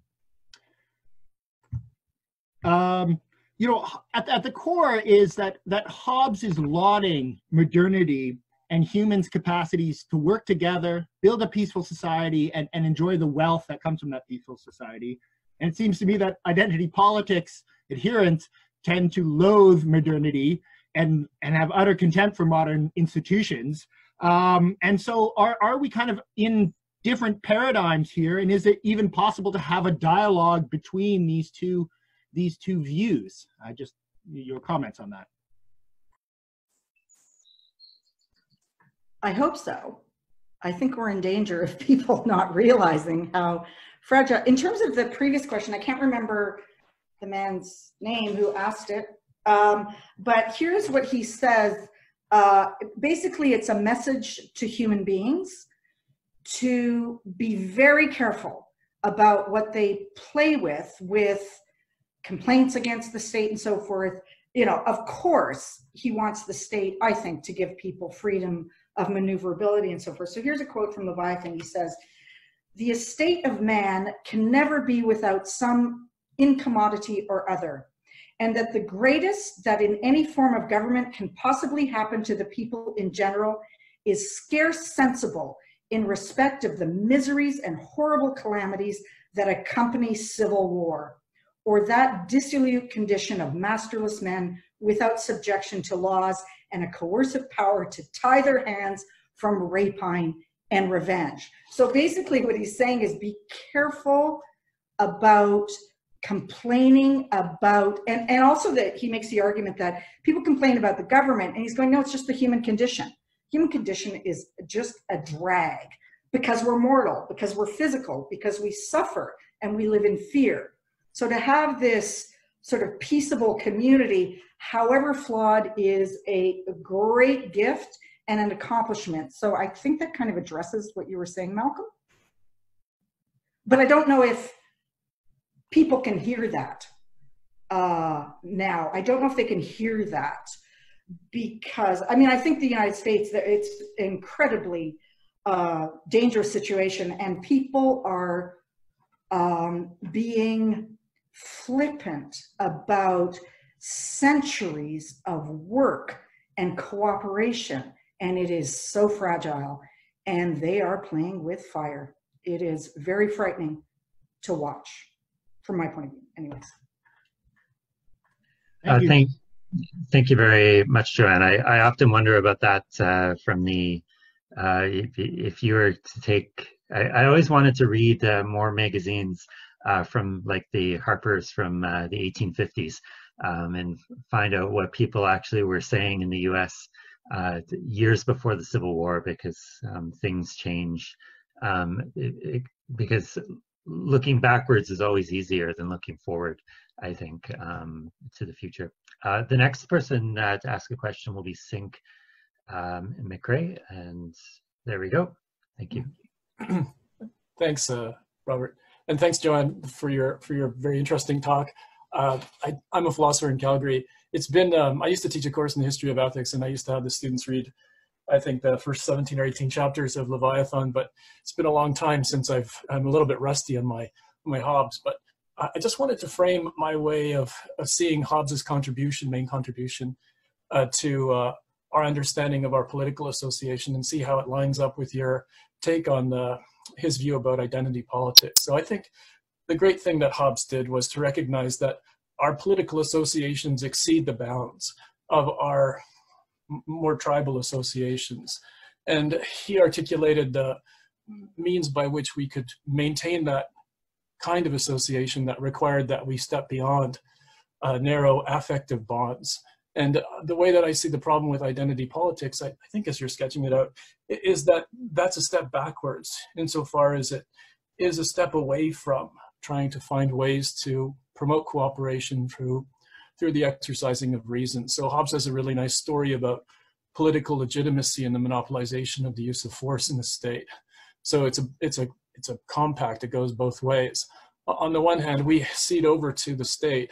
um, you know, at, at the core is that that Hobbes is lauding modernity and humans' capacities to work together, build a peaceful society, and, and enjoy the wealth that comes from that peaceful society. And it seems to me that identity politics adherents tend to loathe modernity and, and have utter contempt for modern institutions. Um, and so are, are we kind of in different paradigms here? And is it even possible to have a dialogue between these two these two views? I just your comments on that. I hope so. I think we're in danger of *laughs* people not realizing how fragile. In terms of the previous question, I can't remember the man's name who asked it, um, but here's what he says. Uh, basically, it's a message to human beings to be very careful about what they play with, with complaints against the state and so forth. You know, of course, he wants the state, I think, to give people freedom of maneuverability and so forth. So here's a quote from Leviathan. He says, The estate of man can never be without some incommodity or other, and that the greatest that in any form of government can possibly happen to the people in general is scarce sensible in respect of the miseries and horrible calamities that accompany civil war or that dissolute condition of masterless men without subjection to laws and a coercive power to tie their hands from rapine and revenge. So basically, what he's saying is be careful about complaining about, and, and also that he makes the argument that people complain about the government, and he's going, no, it's just the human condition. Human condition is just a drag because we're mortal, because we're physical, because we suffer and we live in fear. So to have this sort of peaceable community, however flawed, is a great gift and an accomplishment. So I think that kind of addresses what you were saying, Malcolm. But I don't know if people can hear that uh, now. I don't know if they can hear that because, I mean, I think the United States, it's an incredibly uh, dangerous situation and people are um, being flippant about centuries of work and cooperation, and it is so fragile. And they are playing with fire. It is very frightening to watch, from my point of view, anyways. Thank, uh, you. thank, thank you very much, Joanne. I, I often wonder about that uh, from the uh, if, if you were to take, I, I always wanted to read uh, more magazines uh, from like the Harper's from uh, the 1850s um, and find out what people actually were saying in the US uh, years before the Civil War because um, things change. Um, it, it, because looking backwards is always easier than looking forward, I think, um, to the future. Uh, the next person uh, to ask a question will be Sink um, McRae, and there we go. Thank you. *clears throat* Thanks, uh, Robert and thanks, Joanne, for your for your very interesting talk. Uh, I, am a philosopher in Calgary. It's been um, I used to teach a course in the history of ethics, and I used to have the students read, I think, the first 17 or 18 chapters of Leviathan. But it's been a long time since I've I'm a little bit rusty on my my Hobbes. But I just wanted to frame my way of, of seeing Hobbes's contribution, main contribution, uh, to uh, our understanding of our political association, and see how it lines up with your take on the his view about identity politics. So I think the great thing that Hobbes did was to recognize that our political associations exceed the bounds of our more tribal associations. And he articulated the means by which we could maintain that kind of association that required that we step beyond uh, narrow affective bonds And uh, the way that I see the problem with identity politics, I, I think as you're sketching it out, is that that's a step backwards insofar as it is a step away from trying to find ways to promote cooperation through through the exercising of reason. So Hobbes has a really nice story about political legitimacy and the monopolization of the use of force in the state. So it's a it's a it's a compact. It goes both ways. On the one hand, we cede over to the state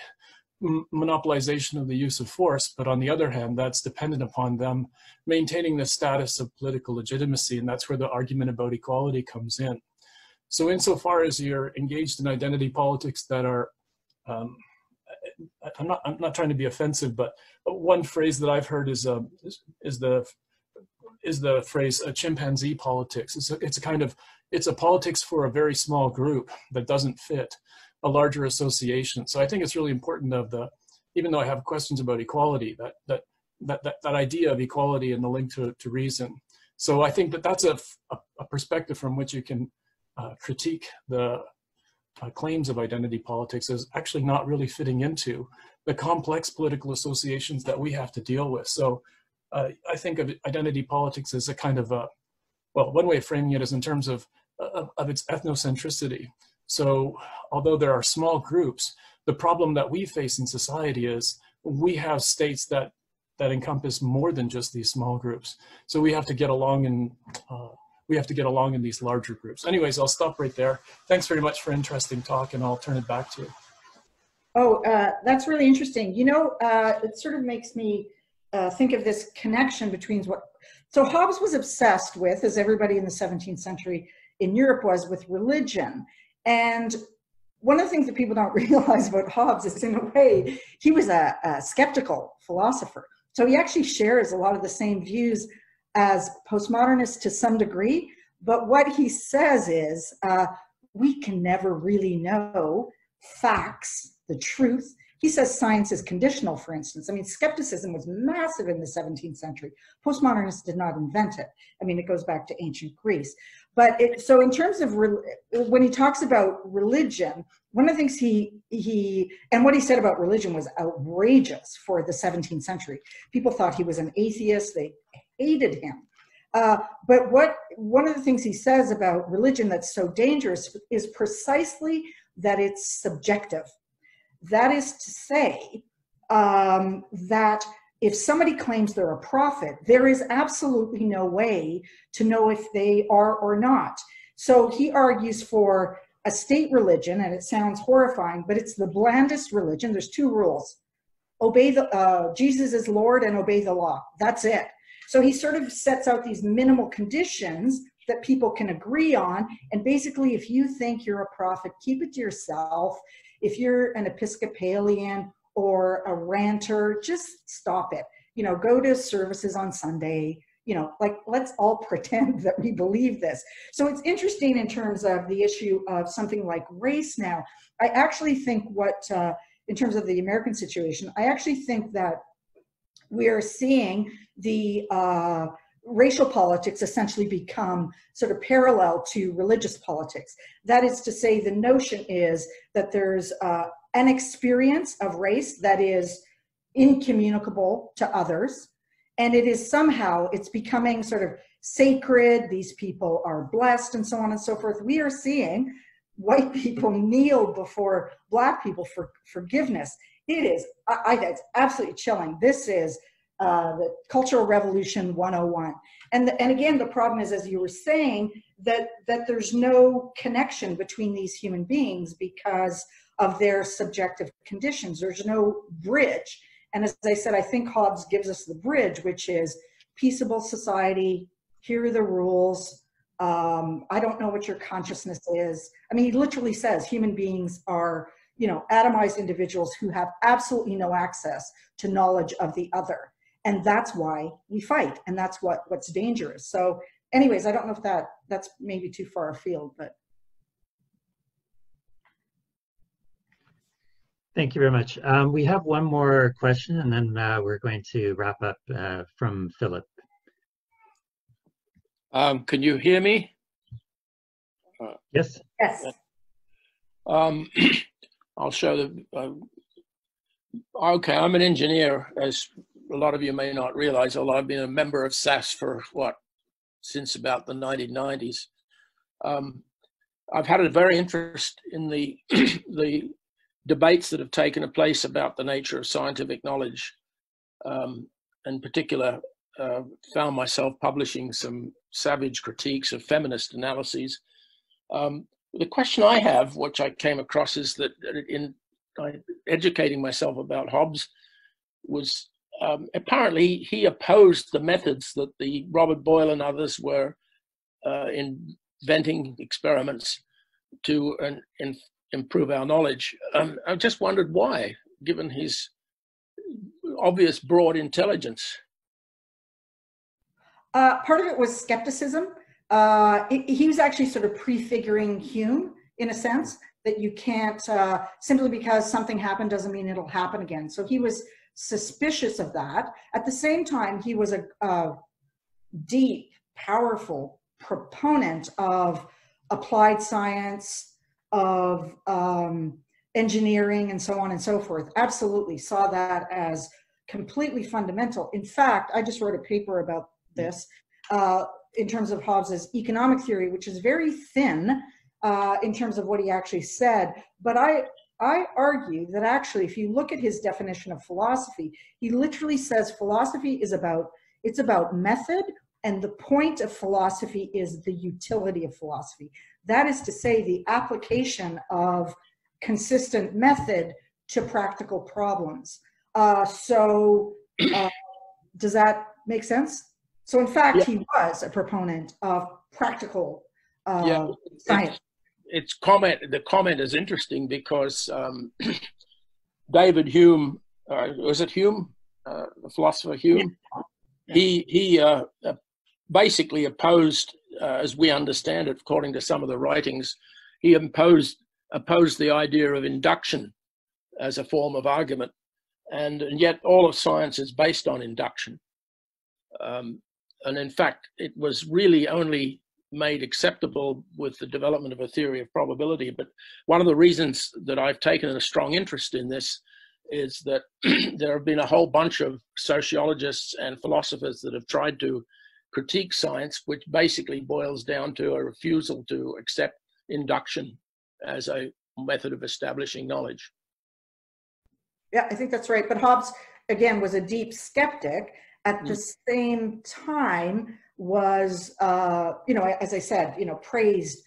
monopolization of the use of force, but on the other hand, that's dependent upon them maintaining the status of political legitimacy, and that's where the argument about equality comes in. So insofar as you're engaged in identity politics that are, um, I'm not I'm not trying to be offensive, but one phrase that I've heard is uh, is, is the is the phrase uh, chimpanzee politics. It's a, it's a kind of it's a politics for a very small group that doesn't fit a larger association. So I think it's really important of the, even though I have questions about equality, that that that that, that idea of equality and the link to, to reason. So I think that that's a, a, a perspective from which you can uh, critique the uh, claims of identity politics is actually not really fitting into the complex political associations that we have to deal with. So uh, I think of identity politics as a kind of a, well, one way of framing it is in terms of, of, of its ethnocentricity. So although there are small groups, the problem that we face in society is we have states that that encompass more than just these small groups. So we have to get along in uh, we have to get along in these larger groups. Anyways, I'll stop right there. Thanks very much for an interesting talk, and I'll turn it back to you. Oh, uh, that's really interesting. You know, uh, it sort of makes me uh, think of this connection between what. So Hobbes was obsessed with, as everybody in the 17th century in Europe was, with religion. And one of the things that people don't *laughs* realize about Hobbes is, in a way, he was a, a skeptical philosopher. So he actually shares a lot of the same views as postmodernists to some degree. But what he says is, uh, we can never really know facts, the truth. He says science is conditional, for instance. I mean, skepticism was massive in the 17th century. Postmodernists did not invent it. I mean, it goes back to ancient Greece. But it, so in terms of re, when he talks about religion, one of the things he he and what he said about religion was outrageous for the 17th century. People thought he was an atheist. They hated him. Uh, but what one of the things he says about religion that's so dangerous is precisely that it's subjective. That is to say um, that if somebody claims they're a prophet, there is absolutely no way to know if they are or not. So he argues for a state religion, and it sounds horrifying, but it's the blandest religion. There's two rules obey the uh, Jesus is Lord and obey the law. That's it. So he sort of sets out these minimal conditions that people can agree on. And basically, if you think you're a prophet, keep it to yourself. If you're an Episcopalian or a ranter, just stop it. You know, go to services on Sunday. You know, like let's all *laughs* pretend that we believe this. So it's interesting in terms of the issue of something like race now. I actually think what, uh, in terms of the American situation, I actually think that we are seeing the uh, racial politics essentially become sort of parallel to religious politics. That is to say, the notion is that there's uh, an experience of race that is incommunicable to others and it is somehow it's becoming sort of sacred these people are blessed and so on and so forth we are seeing white people *laughs* kneel before black people for forgiveness it is i, I it's absolutely chilling this is uh, the cultural revolution 101 and the, and again the problem is as you were saying that that there's no connection between these human beings because of their subjective conditions. There's no bridge. And as I said, I think Hobbes gives us the bridge, which is peaceable society, here are the rules. Um, I don't know what your consciousness is. I mean, he literally says human beings are, you know, atomized individuals who have absolutely no access to knowledge of the other. And that's why we fight. And that's what, what's dangerous. So anyways, I don't know if that that's maybe too far afield, but Thank you very much. Um, we have one more question and then uh, we're going to wrap up uh, from Philip. Um, can you hear me? Uh, yes. Yes. Um, *clears throat* I'll show the. Uh, okay, I'm an engineer, as a lot of you may not realize, although I've been a member of SAFS for what, since about the 1990s, um, I've had a very interest in the *clears throat* the debates that have taken a place about the nature of scientific knowledge. Um, in particular, uh, found myself publishing some savage critiques of feminist analyses. Um, the question I have, which I came across, is that in educating myself about Hobbes, was um, apparently he opposed the methods that the Robert Boyle and others were uh, inventing experiments to uh, in, improve our knowledge. Um, I just wondered why, given his obvious broad intelligence. Uh, part of it was skepticism. Uh, he was actually sort of prefiguring Hume in a sense that you can't uh, simply because something happened doesn't mean it'll happen again. So he was suspicious of that. At the same time, he was a, a deep, powerful proponent of applied science, of um, engineering, and so on and so forth. Absolutely saw that as completely fundamental. In fact, I just wrote a paper about this uh, in terms of Hobbes's economic theory, which is very thin uh, in terms of what he actually said. But I, I argue that actually, if you look at his definition of philosophy, he literally says philosophy is about it's about method, and the point of philosophy is the utility of philosophy. That is to say, the application of consistent method to practical problems. Uh, so, uh, does that make sense? So, in fact, yeah. he was a proponent of practical uh, yeah, science. It's comment the comment is interesting because um, *clears throat* David Hume uh, was it Hume? Uh, the philosopher Hume? Yeah. he he uh, uh basically opposed uh, as we understand it according to some of the writings he imposed opposed the idea of induction as a form of argument. And, and yet all of science is based on induction. Um, and in fact it was really only made acceptable with the development of a theory of probability. But one of the reasons that I've taken a strong interest in this is that *clears throat* there have been a whole bunch of sociologists and philosophers that have tried to critique science, which basically boils down to a refusal to accept induction as a method of establishing knowledge. Yeah, I think that's right. But Hobbes, again, was a deep skeptic. At the mm. same time, was, uh, you know, as I said, you know, praised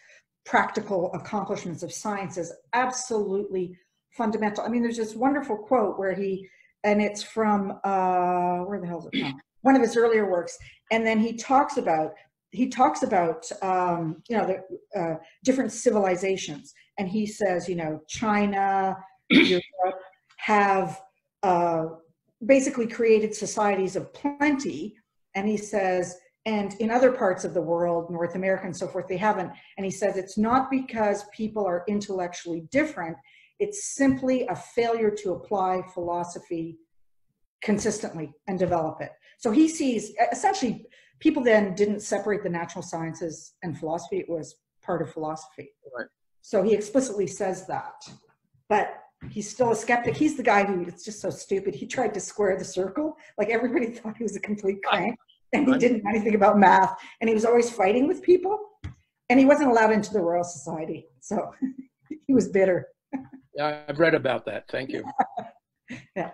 practical accomplishments of science as absolutely fundamental. I mean, there's this wonderful quote where he, and it's from, uh, where the hell is it from? *clears throat* One of his earlier works. And then he talks about, he talks about, um, you know, the uh, different civilizations. And he says, you know, China, *clears throat* Europe have uh, basically created societies of plenty. And he says, and in other parts of the world, North America and so forth, they haven't. And he says it's not because people are intellectually different, it's simply a failure to apply philosophy consistently and develop it. So he sees essentially people then didn't separate the natural sciences and philosophy, it was part of philosophy. Right. So he explicitly says that. But he's still a skeptic. He's the guy who it's just so stupid. He tried to square the circle. Like everybody *laughs* thought he was a complete crank and he didn't know anything about math. And he was always fighting with people and he wasn't allowed into the royal society. So *laughs* he was bitter. Yeah i've read about that. Thank you. *laughs* Yeah